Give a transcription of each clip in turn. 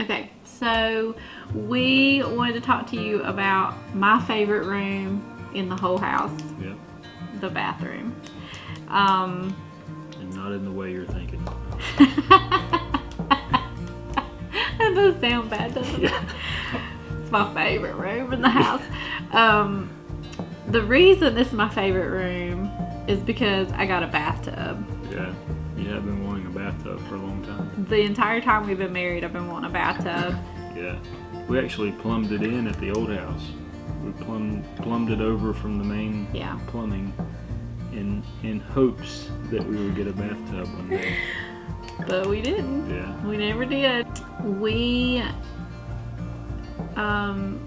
Okay, so we wanted to talk to you about my favorite room in the whole house, Yep. the bathroom. Um, And not in the way you're thinking. that does sound bad, doesn't it? It's my favorite room in the house. Um, the reason this is my favorite room is because I got a bathtub. Yeah. You have been wanting a bathtub for a long time. The entire time we've been married, I've been wanting a bathtub. Yeah. We actually plumbed it in at the old house. We plumbed plumbed it over from the main Yeah. plumbing in in hopes that we would get a bathtub one day. But we didn't. Yeah. We never did. We um,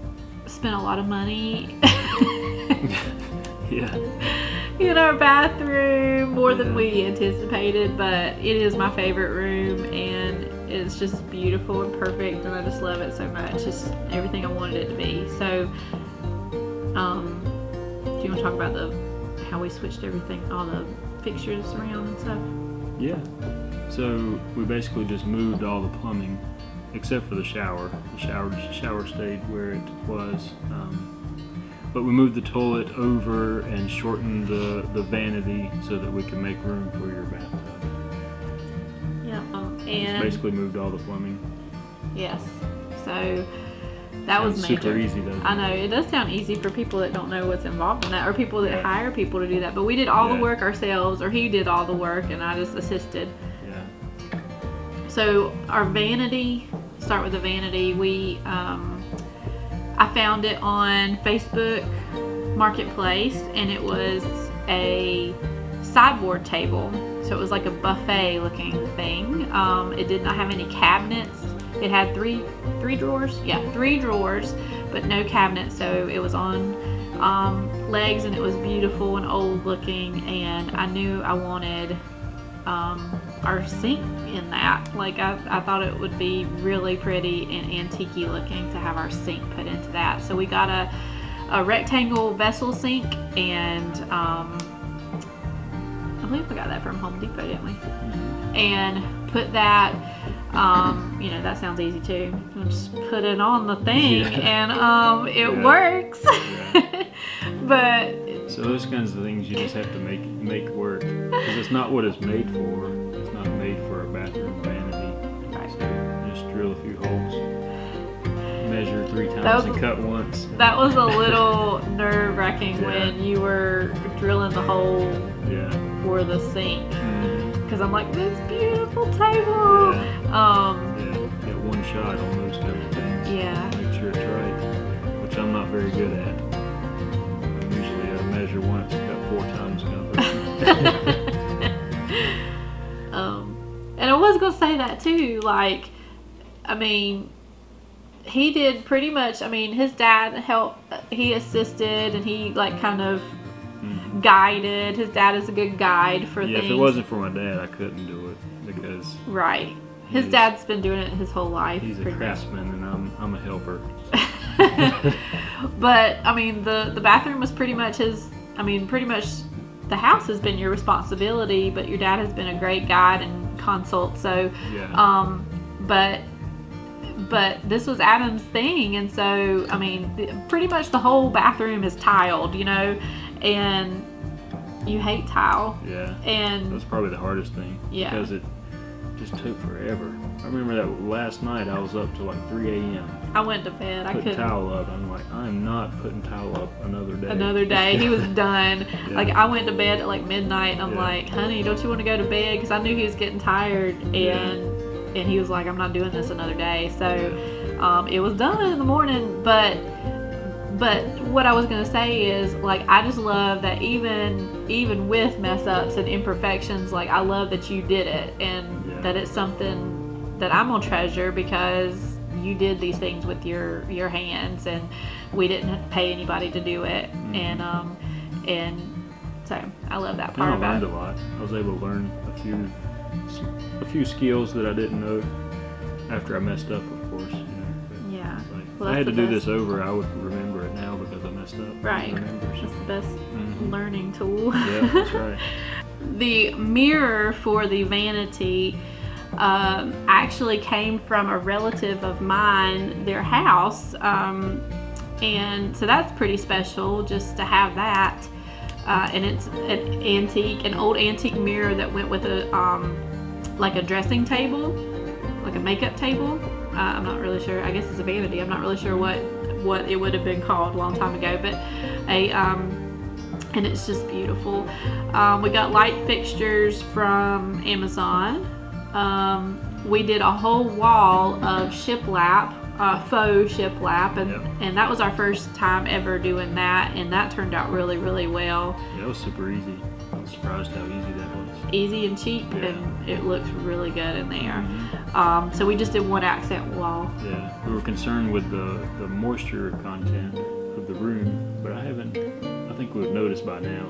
spent a lot of money Yeah. in our bathroom, more than we anticipated, but it is my favorite room and it's just beautiful and perfect and I just love it so much. It's everything I wanted it to be. So um, do you want to talk about the how we switched everything, all the fixtures around and stuff? Yeah. So we basically just moved all the plumbing, except for the shower. The shower shower stayed where it was, um, but we moved the toilet over and shortened the the vanity so that we can make room for your bathtub. Yeah. And basically moved all the plumbing. yes. So that was major. super easy though. I know it does sound easy for people that don't know what's involved in that, or people that Yeah. hire people to do that. But we did all the work ourselves, or he did all the work, and I just assisted. Yeah. So our vanity, start with the vanity. We, um, I found it on Facebook Marketplace, and it was a sideboard table. So it was like a buffet looking thing. Um, it did not have any cabinets. It had three three drawers. Yeah, three drawers, but no cabinets. So it was on um, legs, and it was beautiful and old looking. And I knew I wanted um, our sink in that. Like I, I thought it would be really pretty and antique looking to have our sink put into that. So we got a, a rectangle vessel sink and um, I believe we got that from Home Depot, didn't we? And put that, um, you know, that sounds easy too. You just put it on the thing Yeah. and um, it Yeah. works. Yeah. but So those kinds of things you just have to make make work because it's not what it's made for. It's not made for a bathroom vanity. Right. So just drill a few holes, measure three times was- and cut once. That was a little nerve wracking Yeah. when you were drilling the hole Yeah. for the sink. Because I'm like, this beautiful table. Um, Yeah. Get one shot on most everything. yeah. Make sure it's right, which I'm not very good at. I usually uh, measure once, cut four times, kind of person. um, and I was going to say that too. Like, I mean, he did pretty much, I mean, his dad helped, he assisted and he, like, kind of Mhm. guided. His dad is a good guide for Yeah, things. if it wasn't for my dad, I couldn't do it because Right. His dad's been doing it his whole life. he's a pretty much. craftsman and I'm I'm a helper. but I mean, the the bathroom was pretty much his. I mean, pretty much the house has been your responsibility, but your dad has been a great guide and consult. So, Yeah. um, but but this was Adam's thing, and so I mean, pretty much the whole bathroom is tiled, you know, and you hate tile, yeah. and That's probably the hardest thing. Yeah. Because it just took forever. I remember that last night I was up to like 3 a.m. I went to bed. I couldn't. towel up. I'm like, I'm not putting towel up another day. another day. He was done. Yeah. Like I went to bed at like midnight. And I'm Yeah. like, honey, don't you want to go to bed? Because I knew he was getting tired, and Yeah. and he was like, I'm not doing this another day. So um, it was done in the morning. But but what I was gonna say is like I just love that even even with mess ups and imperfections, like I love that you did it and that it's something that I'm gonna treasure because you did these things with your your hands and we didn't pay anybody to do it Mhm. and um and so I love that And part I learned it. a lot. I was able to learn a few a few skills that I didn't know after I messed up, of course. You know. Yeah. like, Well, if I had to do this over, I would remember it now because I messed up. Right. That's the best Mhm. learning tool. Yeah, that's right. the mirror for the vanity um, actually came from a relative of mine, their house. Um, and so that's pretty special just to have that. Uh, and it's an antique, an old antique mirror that went with a um, like a dressing table, like a makeup table. Uh, I'm not really sure. I guess it's a vanity. I'm not really sure what what it would have been called a long time ago, but a um, and it's just beautiful. Um, we got light fixtures from Amazon. Um, we did a whole wall of shiplap, uh, faux shiplap, and Yep. and that was our first time ever doing that, and that turned out really really well. Yeah, it was super easy. I was surprised how easy that was. Easy and cheap, Yeah. and it looks really good in there. Mhm. Um, so we just did one accent wall. Yeah, we were concerned with the, the moisture content of the room, but I haven't, I think we've noticed by now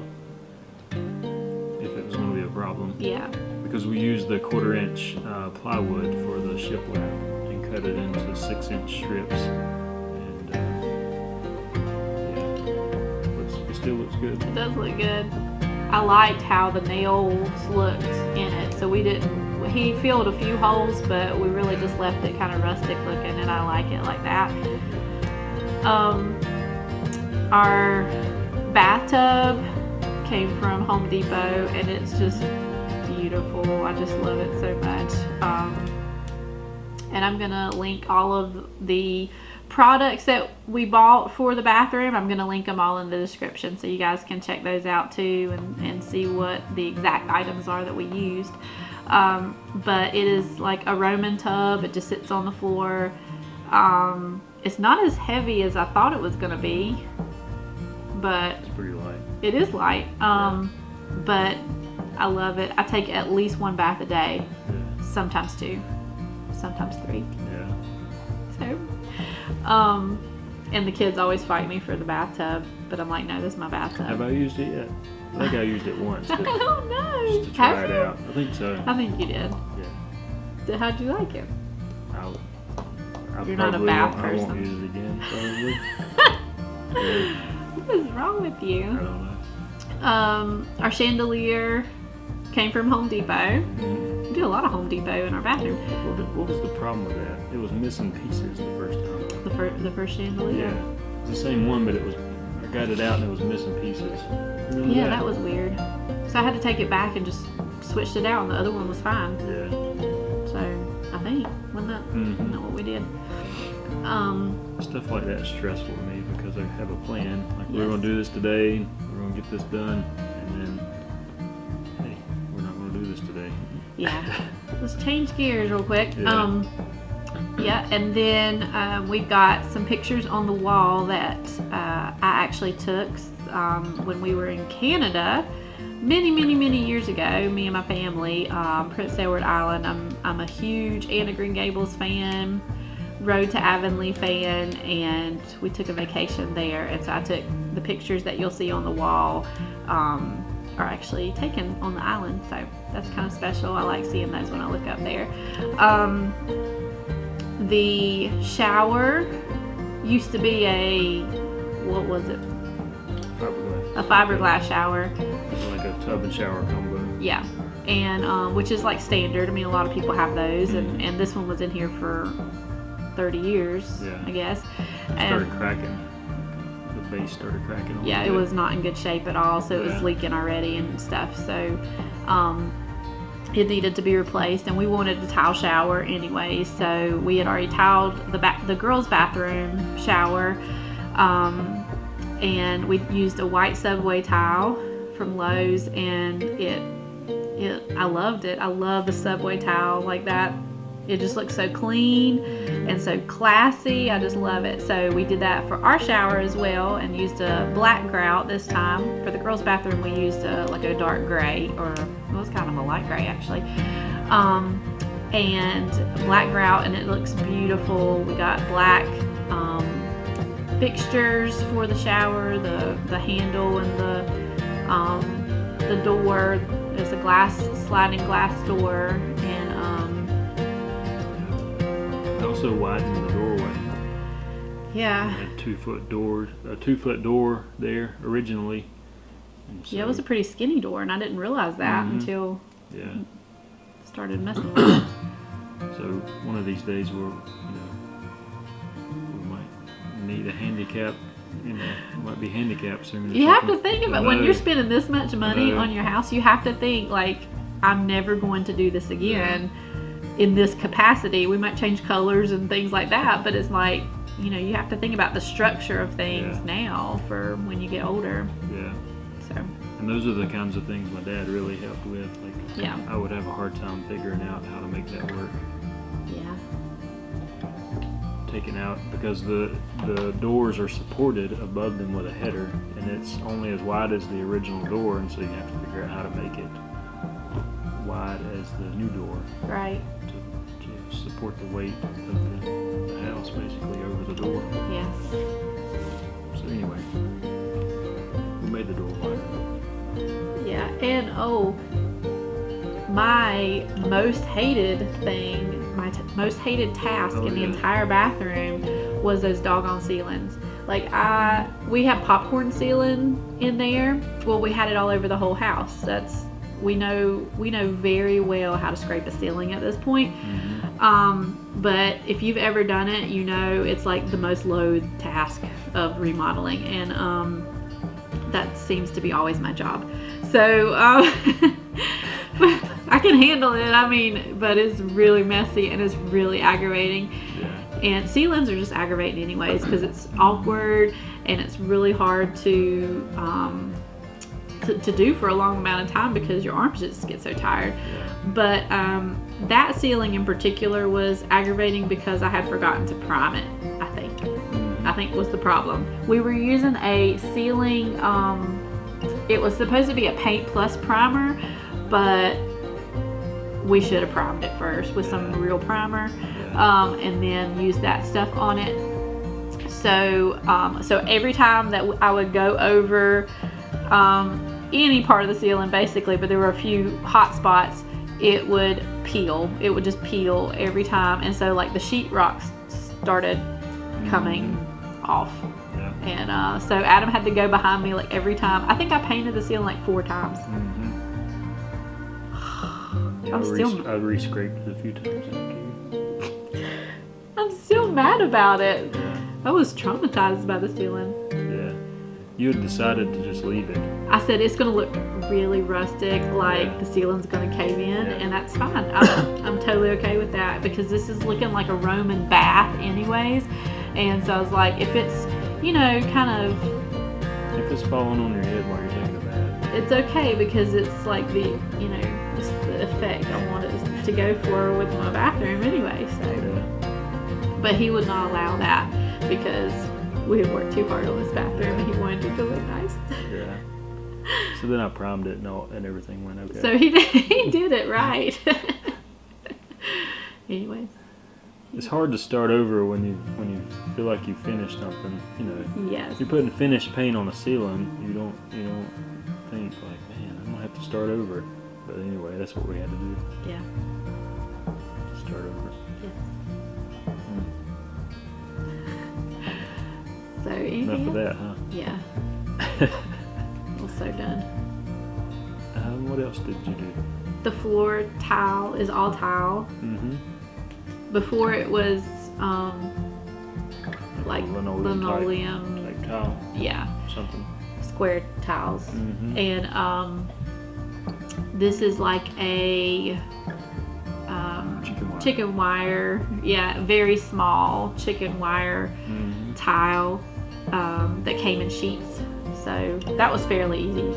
if it was going to be a problem. Yeah, Because we used the quarter inch uh, plywood for the shiplap and cut it into six inch strips. And uh, yeah, looks, it still looks good. it does look good. I liked how the nails looked in it, so we didn't. He filled a few holes, but we really just left it kind of rustic looking, and I like it like that. Um, our bathtub came from Home Depot, and it's just beautiful. I just love it so much. Um, and I'm gonna link all of the products that we bought for the bathroom. I'm gonna link them all in the description so you guys can check those out too and, and see what the exact items are that we used. Um, but it is like a Roman tub. It just sits on the floor. Um, it's not as heavy as I thought it was gonna be, but It's pretty light. it is light. Um, but I love it. I take at least one bath a day, Yeah. sometimes two, sometimes three. yeah. So, um, and the kids always fight me for the bathtub, but I'm like, no, this is my bathtub. Have. I used it yet? I think I used it once I don't know. just to try Have it you? out. I think so. I think you did. Yeah. How'd you like it? I'll, I You're not a bath won't, I won't person. use it again, probably. yeah, What is wrong with you? I don't know. Um, our chandelier came from Home Depot. We do a lot of Home Depot in our bathroom. What, what was the problem with that? It was missing pieces the first time. The, fir- the first chandelier. Yeah, it's the same one, but it was. I got it out and it was missing pieces. Remember Yeah, that was weird. So I had to take it back and just switched it out, and the other one was fine. Yeah. So I think wasn't that, wasn't Mhm. that what we did? Um, Stuff like that is stressful to me because I have a plan. Like we're gonna do this today. We're gonna get this done, and then yeah. Let's change gears real quick. Yeah. Um, yeah, and then um, we've got some pictures on the wall that uh, I actually took um, when we were in Canada many, many, many years ago. Me and my family, um, Prince Edward Island. I'm I'm a huge Anne of Green Gables fan. Road to Avonlea fan, and we took a vacation there. And so I took the pictures that you'll see on the wall um, are actually taken on the island. So that's kind of special. I like seeing those when I look up there. Um, the shower used to be a what was it? Fiberglass. A fiberglass shower. Like a tub and shower combo. Yeah. And um, which is like standard. I mean, a lot of people have those, and, and this one was in here for 30 years, Yeah. I guess. It And- started cracking. The base started cracking. a yeah, it was not in good shape at all, so it was Yeah. leaking already and stuff. So um, it needed to be replaced, and we wanted a tile shower anyway. So we had already tiled the ba- the girls' bathroom shower, um, and we used a white subway tile from Lowe's, and it it I loved it. I love the subway tile like that. It just looks so clean and so classy. I just love it. So we did that for our shower as well and used a black grout this time. For the girls' bathroom, we used a, like a dark gray or it was kind of a light gray actually. Um, and black grout and it looks beautiful. We got black um, fixtures for the shower, the, the handle and the, um, the door. There's a glass, sliding glass door also widened the doorway. yeah. Had two foot door, a two foot door there originally. And Yeah, it was a pretty skinny door, and I didn't realize that Mhm. until yeah. I started messing with it. So one of these days we'll, you know, we might need a handicap. You know, might be handicapped soon. You have to think about when you're spending this much money on your house, you have to think like I'm never going to do this again in this capacity. We might change colors and things like that, but it's like, you know, you have to think about the structure of things Yeah. now for when you get older. Yeah. So, And those are the kinds of things my dad really helped with. Like, Yeah. I would have a hard time figuring out how to make that work. yeah. Taken out because the the doors are supported above them with a header, and it's only as wide as the original door, and so you have to figure out how to make it wide as the new door Right. to, to support the weight of the, the house basically over the door. Yeah. So anyway, we made the door wider. Yeah. And oh, my most hated thing, my t- most hated task Oh, in the yeah. entire bathroom was those doggone ceilings. Like I, we have popcorn ceiling in there. Well, we had it all over the whole house. That's we know we know very well how to scrape a ceiling at this point. Um, but if you've ever done it, you know it's like the most loathed task of remodeling, and um, that seems to be always my job. So um, I can handle it. I mean, but it's really messy and it's really aggravating. Yeah. And ceilings are just aggravating anyways because it's awkward and it's really hard to, um, to to do for a long amount of time because your arms just get so tired. But um, that ceiling in particular was aggravating because I had forgotten to prime it. I think. I think was the problem. We were using a ceiling. Um, it was supposed to be a paint plus primer, but we should have primed it first with some real primer, um, and then use that stuff on it. So, um, so every time that I would go over um, any part of the ceiling, basically, but there were a few hot spots, it would peel. It would just peel every time, and so like the sheetrock started coming off. Yeah. And uh, so Adam had to go behind me like every time. I think I painted the ceiling like four times. Mhm. I'm I, still- I re-scraped it a few times. I'm still mad about it. Yeah. I was traumatized by the ceiling. You had decided to just leave it. I said it's gonna look really rustic, like Yeah. the ceiling's gonna cave in, Yeah. and that's fine. I'm, I'm totally okay with that because this is looking like a Roman bath, anyways. And so I was like, if it's, you know, kind of If it's falling on your head while you're taking a bath. it's okay because it's like the you know just the effect I wanted to go for with my bathroom anyway. So, Yeah. but he would not allow that because we had worked too hard on this bathroom and he wanted it to look nice. Yeah. So then I primed it and all, and everything went okay. So he did, he did it right. Anyways, it's hard to start over when you when you feel like you finished something. You know, yes, if you're putting finished paint on a ceiling, you don't you don't think like, man, I'm gonna have to start over. But anyway, that's what we had to do. yeah, Start over. yes. So Enough of that, huh? Yeah, we're done. um, what else did you do? The floor tile is all tile. Mm-hmm. Before it was um, like Linoleum type. linoleum, Like tile, yeah, something. square tiles. Mm-hmm. And um, this is like a um, Chicken wire. chicken wire, yeah, very small chicken wire Mm-hmm. tile um, that came in sheets. So that was fairly easy.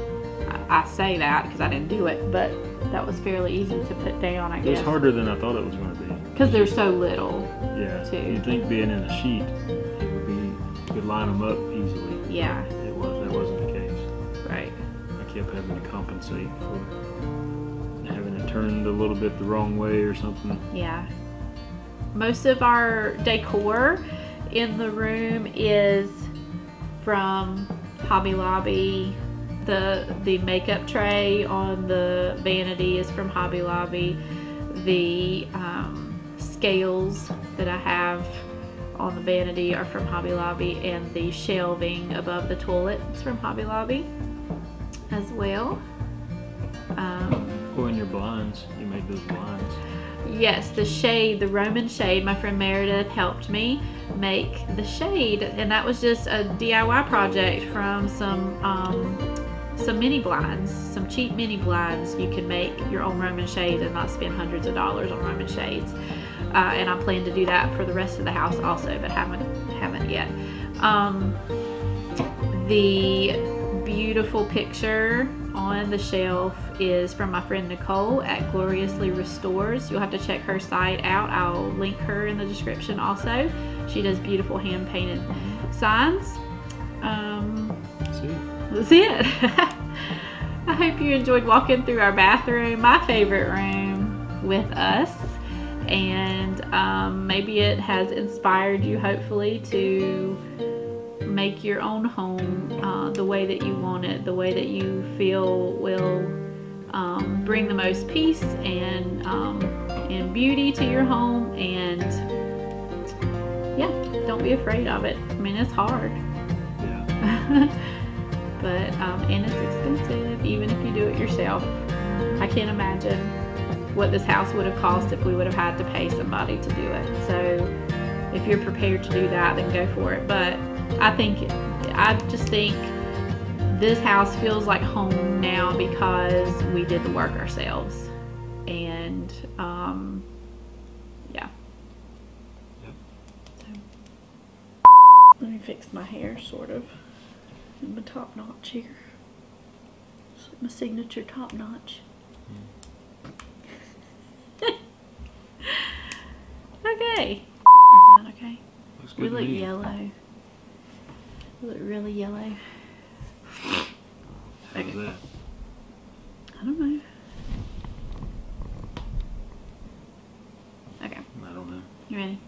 I, I say that because I didn't do it, but that was fairly easy to put down, I guess. It was harder than I thought it was going to be. Because they're so little. Yeah. too. You'd think being in a sheet, it would be you could line them up easily. Yeah, It was that wasn't the case. right. I kept having to compensate for having it turned a little bit the wrong way or something. Yeah. Most of our decor in the room is from Hobby Lobby. The the makeup tray on the vanity is from Hobby Lobby. The um, scales that I have on the vanity are from Hobby Lobby, and the shelving above the toilet is from Hobby Lobby as well. Um, Or in your blinds, you made those blinds. Yes, the shade, the Roman shade. My friend Meredith helped me make the shade, and that was just a DIY project from some um, some mini blinds, some cheap mini blinds. You can make your own Roman shades and not spend hundreds of dollars on Roman shades. Uh, and I plan to do that for the rest of the house also, but haven't haven't yet. Um, the beautiful picture on the shelf is from my friend Nicole at Gloriously Restored. You'll have to check her site out. I'll link her in the description also. She does beautiful hand painted signs. Um, That's it. that's it. I hope you enjoyed walking through our bathroom, my favorite room, with us. And um, maybe it has inspired you, hopefully, to make your own home uh, the way that you want it, the way that you feel will um, bring the most peace and um, and beauty to your home. And yeah, don't be afraid of it. I mean, it's hard, Yeah. but um, and it's expensive, even if you do it yourself. I can't imagine what this house would have cost if we would have had to pay somebody to do it. So if you're prepared to do that, then go for it. But I think, I just think this house feels like home now because we did the work ourselves. And, um, yeah. Yep. So, let me fix my hair, sort of. And my top notch here. It's like my signature top notch. okay. Is that okay? Looks We look yellow. Look really yellow. How's Okay. that? I don't know. Okay, I don't know. you ready?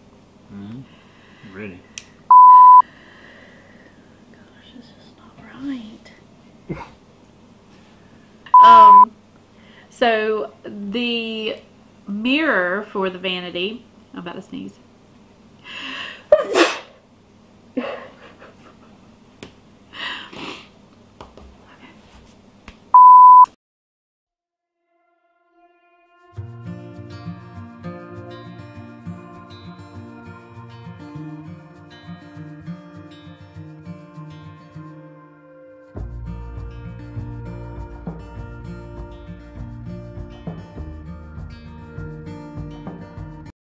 Mm-hmm. Ready. Gosh, this is not right. um, so the mirror for the vanity, I'm about to sneeze.